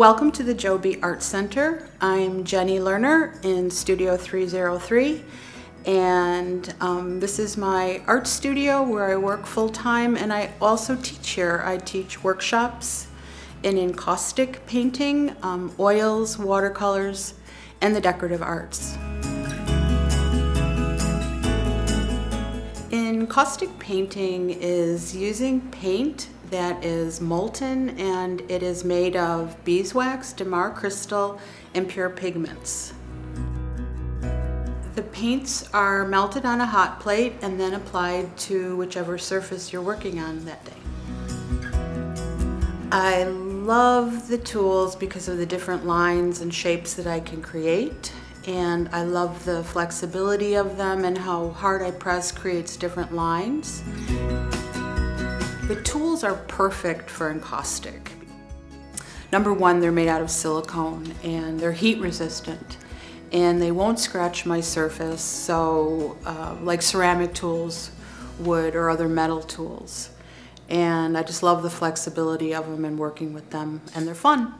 Welcome to the Zhou B Art Center. I'm Jenny Lerner in Studio 303 and um, this is my art studio where I work full-time and I also teach here. I teach workshops in encaustic painting, um, oils, watercolors, and the decorative arts. Encaustic painting is using paint that is molten and it is made of beeswax, damar crystal, and pure pigments. The paints are melted on a hot plate and then applied to whichever surface you're working on that day. I love the tools because of the different lines and shapes that I can create and I love the flexibility of them and how hard I press creates different lines. The tools are perfect for encaustic. Number one, they're made out of silicone and they're heat resistant and they won't scratch my surface so uh, like ceramic tools would or other metal tools and I just love the flexibility of them and working with them and they're fun.